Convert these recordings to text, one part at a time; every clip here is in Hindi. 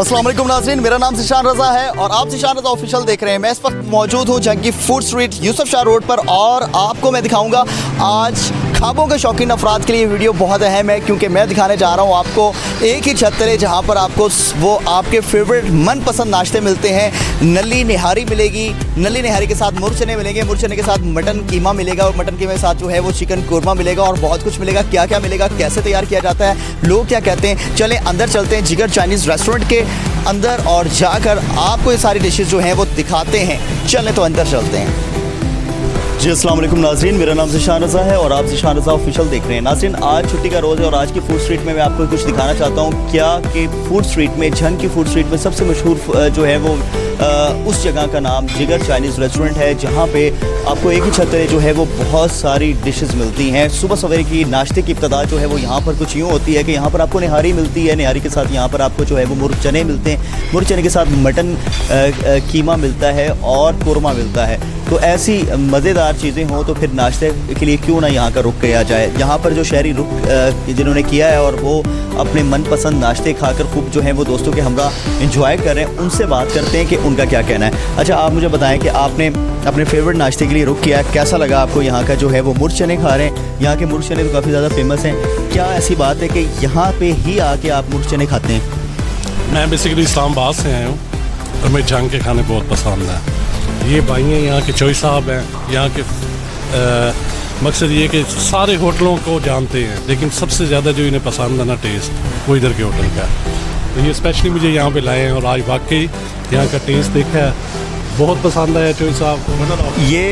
असलम नाजरीन, मेरा नाम शिशान रजा है और आप शिशान रजा ऑफिशियल देख रहे हैं। मैं इस वक्त मौजूद हूँ Jangi food street Yusuf Shah road पर और आपको मैं दिखाऊँगा आज खाबों के शौकीन अफराद के लिए वीडियो बहुत अहम है, क्योंकि मैं दिखाने जा रहा हूँ आपको एक ही छत तले जहाँ पर आपको वो आपके फेवरेट मनपसंद नाश्ते मिलते हैं। नली निहारी मिलेगी, नली निहारी के साथ मुरचने मिलेंगे, मुरचने के साथ मटन कीमा मिलेगा, और मटन कीमे के साथ जो है वो चिकन कौरमा मिलेगा, और बहुत कुछ मिलेगा। क्या क्या मिलेगा, कैसे तैयार किया जाता है, लोग क्या कहते हैं? चले, अंदर चलते हैं जिगर चाइनीज़ रेस्टोरेंट के अंदर, और जाकर आपको ये सारी डिशेज़ जो हैं वो दिखाते हैं। चलें तो अंदर चलते हैं। जी वालेकुम नाजरीन मेरा नाम जिशान रज़ा है और आप जिशान रज़ा ऑफिशियल देख रहे हैं। नाजरीन आज छुट्टी का रोज़ है और आज की फ़ूड स्ट्रीट में मैं आपको कुछ दिखाना चाहता हूँ क्या कि फ़ूड स्ट्रीट में झंग की फ़ूड स्ट्रीट में सबसे मशहूर जो है वो आ, उस जगह का नाम जिगर चाइनीज़ रेस्टोरेंट है जहाँ पे आपको एक ही छत जो है वो बहुत सारी डिशेस मिलती हैं। सुबह सवेरे की नाश्ते की इब्तदा जो है वो यहाँ पर कुछ यूँ होती है कि यहाँ पर आपको निहारी मिलती है निहारी के साथ यहाँ पर आपको जो है वो मुर्ग चने मिलते हैं। मुर्ग चने के साथ मटन कीमा मिलता है और कौरमा मिलता है। तो ऐसी मज़ेदार चीज़ें हों तो फिर नाश्ते के लिए क्यों ना यहाँ का रुक किया जाए? यहाँ पर जो शहरी रुक जिन्होंने किया है और वो अपने मनपसंद नाश्ते खाकर खूब जो है वो दोस्तों के हमरा इंजॉय कर रहे हैं, उनसे बात करते हैं कि उनका क्या कहना है। अच्छा आप मुझे बताएँ कि आपने अपने फेवरेट नाश्ते के लिए रुक किया है, कैसा लगा आपको यहाँ का जो है वो मुर्च चने खा रहे हैं? यहाँ के मुर्च चने तो काफ़ी ज़्यादा फ़ेमस हैं। क्या ऐसी बात है कि यहाँ पर ही आके आप मुर्च चने खाते हैं? मैं बेसिकली इस्लामाबाद से आया हूँ और मैं जंग के खाने बहुत पसंद है। ये भाई हैं यहाँ के चोई साहब हैं यहाँ के आ, मकसद ये कि सारे होटलों को जानते हैं लेकिन सबसे ज़्यादा जो इन्हें पसंद है ना टेस्ट वो इधर के होटल का तो ये स्पेशली मुझे यहाँ पे लाए हैं और आज वाकई यहाँ का टेस्ट देखा है बहुत पसंद आया चोई साहब ये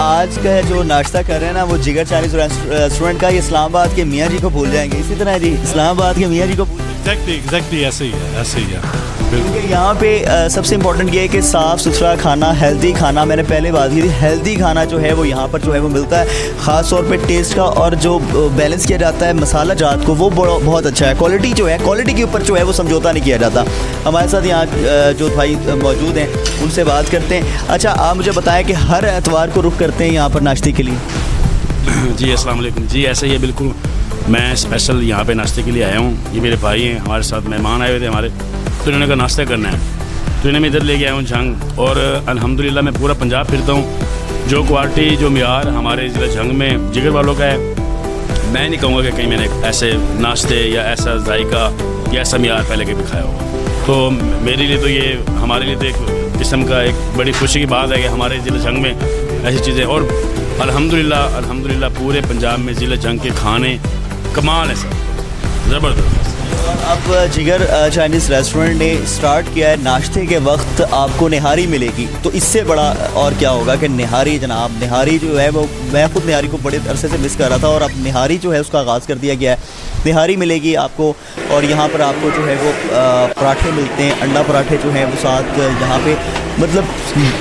आज का जो नाश्ता कर रहे हैं ना वो जिगर चाइनीज़ रेस्टोरेंट का ये इस्लामाबाद के मियाँ जी को भूल जाएँगे। इसी तरह जी इस्लामाबाद के मियाँ जी को एग्जैक्टली एग्जैक्टली ऐसे ही है ऐसे ही है। क्योंकि यहाँ पे सबसे इम्पोर्टेंट ये है कि साफ़ सुथरा खाना हेल्दी खाना मैंने पहले बात की थी हेल्दी खाना जो है वो यहाँ पर जो है वो मिलता है ख़ास तौर पे टेस्ट का और जो बैलेंस किया जाता है मसाला जात को वो बहुत अच्छा है। क्वालिटी जो है क्वालिटी के ऊपर जो है वो समझौता नहीं किया जाता। हमारे साथ यहाँ जो भाई मौजूद हैं उनसे बात करते हैं। अच्छा आप मुझे बताएँ कि हर एतवार को रुख करते हैं यहाँ पर नाश्ते के लिए? जी असलम जी ऐसे ही है बिल्कुल। मैं स्पेशल यहाँ पे नाश्ते के लिए आया हूँ। ये मेरे भाई हैं हमारे साथ मेहमान आए हुए थे हमारे। तो इन्होंने का नाश्ता करना है। तो इन्हें मैं इधर ले गया हूँ झंग, और, अल्हम्दुलिल्लाह मैं पूरा पंजाब फिरता हूँ। जो क्वालिटी, जो मैार हमारे ज़िला झंग में जिगर वालों का है, मैं नहीं कहूँगा कि कहीं मैंने ऐसे नाश्ते या ऐसा जायका या ऐसा मैार पहले कभी खाया हो तो मेरे लिए तो ये, हमारे लिए तो एक किस्म का एक बड़ी खुशी की बात है कि हमारे ज़िला झंग में ऐसी चीज़ें, और अल्हम्दुलिल्लाह अल्हम्दुलिल्लाह पूरे पंजाब में ज़िला झंग के खाने कमाल है सर ज़बरदस्त। अब जिगर चाइनीज़ रेस्टोरेंट ने स्टार्ट किया है नाश्ते के वक्त आपको निहारी मिलेगी। तो इससे बड़ा और क्या होगा कि निहारी जनाब, निहारी जो है वो, मैं खुद निहारी को बड़े अरसे से मिस कर रहा था और अब निहारी जो है उसका आगाज़ कर दिया गया है। निहारी मिलेगी आपको और यहाँ पर आपको जो है वो पराठे मिलते हैं, अंडा पराठे जो हैं, वो साथ यहाँ पे मतलब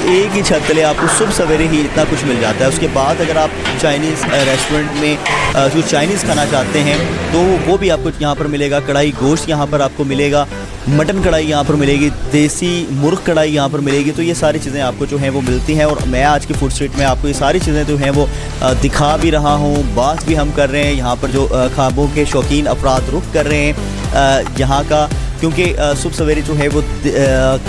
एक ही छत तले आपको सुबह सवेरे ही इतना कुछ मिल जाता है। उसके बाद अगर आप चाइनीज़ रेस्टोरेंट में जो चाइनीज़ खाना चाहते हैं तो वो भी आपको यहाँ पर मिलेगा। कढ़ाई गोश्त यहाँ पर आपको मिलेगा। मटन कढ़ाई यहाँ पर मिलेगी, देसी मुर्ग कढ़ाई यहाँ पर मिलेगी। तो ये सारी चीज़ें आपको जो हैं वो मिलती हैं और मैं आज की फ़ूड स्ट्रीट में आपको ये सारी चीज़ें जो हैं वो दिखा भी रहा हूँ, बात भी हम कर रहे हैं। यहाँ पर जो खाबों के शौकीन अफराद रुख कर रहे हैं। यहाँ का क्योंकि सुबह सवेरे जो है वो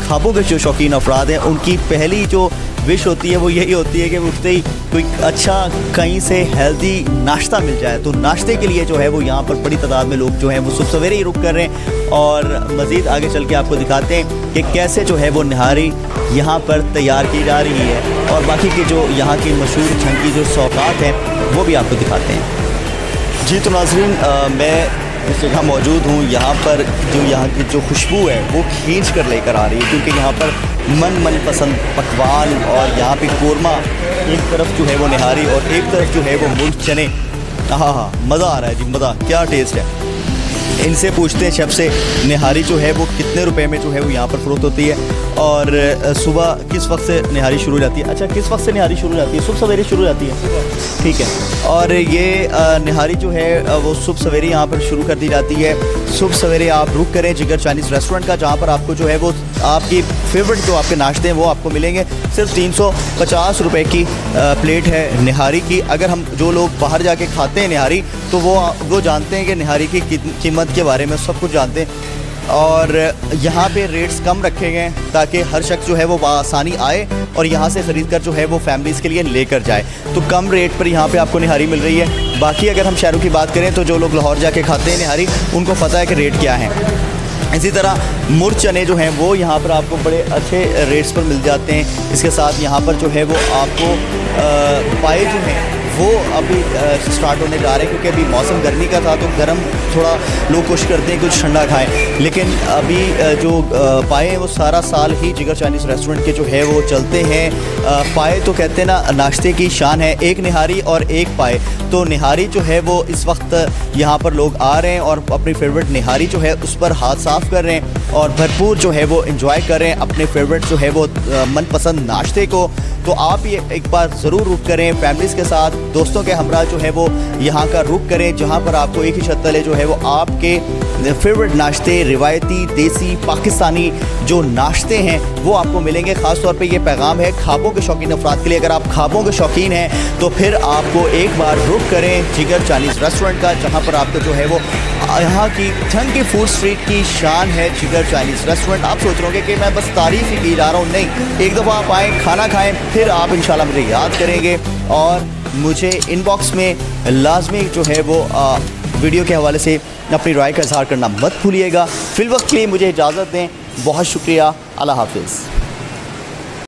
खाबों के जो शौकीन अफराद हैं, उनकी पहली जो विश होती है वो यही होती है कि उठते ही कोई अच्छा कहीं से हेल्दी नाश्ता मिल जाए। तो नाश्ते के लिए जो है वो यहाँ पर बड़ी तादाद में लोग जो हैं वो सुबह सवेरे ही रुक कर रहे हैं और मज़ीद आगे चल के आपको दिखाते हैं कि कैसे जो है वो नहारी यहाँ पर तैयार की जा रही है और बाकी के जो यहाँ की मशहूर छंकी जो सौकात हैं, वो भी आपको दिखाते हैं। जी तो नाजरीन मैं इस जगह मौजूद हूँ। यहाँ पर जो यहाँ की जो खुशबू है, वो खींच कर लेकर आ रही है, क्योंकि यहाँ पर मन मन पसंद पकवान और यहाँ पे कोरमा एक तरफ़ जो है वो निहारी और एक तरफ़ जो है वो मुल्क चने। हाँ हाँ मज़ा आ रहा है जी, मज़ा, क्या टेस्ट है। इनसे पूछते हैं शब से, निहारी जो है वो कितने रुपए में जो है वो यहाँ पर फ़रोख्त होती है? और सुबह किस वक्त से निहारी शुरू हो जाती है? अच्छा किस वक्त से निहारी शुरू हो जाती है? सुबह सवेरे शुरू हो जाती है। ठीक है। और ये निहारी जो है वो सुबह सवेरे यहाँ पर शुरू कर दी जाती है। सुबह सवेरे आप रुक करें जिगर चाइनीज़ रेस्टोरेंट का, जहाँ पर आपको जो है वो आपकी फेवरेट जो आपके नाश्ते हैं वो आपको मिलेंगे। सिर्फ़ तीन सौ पचास रुपये की प्लेट है निहारी की। अगर हम जो लोग बाहर जाके खाते हैं निहारी तो वो वो जानते हैं कि निहारी की कीमत के बारे में सब कुछ जानते हैं। और यहाँ पे रेट्स कम रखे गए ताकि हर शख्स जो है वो आसानी आए और यहाँ से ख़रीद कर जो है वो फैमिलीज़ के लिए लेकर जाए। तो कम रेट पर यहाँ पे आपको निहारी मिल रही है। बाकी अगर हम शहरों की बात करें तो जो लोग लाहौर जाके खाते हैं निहारी, उनको पता है कि रेट क्या है। इसी तरह मुर चने जो हैं वो यहाँ पर आपको बड़े अच्छे रेट्स पर मिल जाते हैं। इसके साथ यहाँ पर जो है वो आपको पाए जो हैं वो अभी स्टार्ट होने जा रहे हैं क्योंकि अभी मौसम गर्मी का था तो गर्म थोड़ा लोग कोशिश करते हैं कुछ ठंडा खाएँ। लेकिन अभी जो पाए हैं वो सारा साल ही जिगर चाइनीज़ रेस्टोरेंट के जो है वो चलते हैं। पाए तो कहते हैं ना, नाश्ते की शान है, एक निहारी और एक पाए। तो निहारी जो है वो इस वक्त यहाँ पर लोग आ रहे हैं और अपनी फेवरेट निहारी जो है उस पर हाथ साफ़ कर रहे हैं। और भरपूर जो है वो इन्जॉय करें अपने फेवरेट जो है वो मनपसंद नाश्ते को। तो आप ये एक बार ज़रूर रुक करें फैमिलीज़ के साथ, दोस्तों के हमरा जो है वो यहाँ का रुक करें, जहाँ पर आपको एक ही छत तले जो है वो आपके फेवरेट नाश्ते, रिवायती देसी पाकिस्तानी जो नाश्ते हैं, वो आपको मिलेंगे। ख़ास तौर पे ये पैगाम है खाबों के शौकीन अफराद के लिए। अगर आप खाबों के शौकीन हैं तो फिर आपको एक बार रुक करें जिगर चाइनीज़ रेस्टोरेंट का, जहाँ पर आपको जो है वो यहाँ की ठंड की फ़ूड स्ट्रीट की शान है जिगर चाइनीज़ रेस्टोरेंट आप सोच रहे कि मैं बस तारीफ़ ही की जा रहा हूँ। नहीं एक दफ़ा आप आएँ खाना खाएँ फिर आप इन मुझे याद करेंगे। और मुझे इनबॉक्स में लाजमी जो है वो आ, वीडियो के हवाले से अपनी राय का इजहार करना मत भूलिएगा। फिल वक्त के लिए मुझे इजाज़त दें। बहुत शुक्रिया। अल्लाह हाफिज़।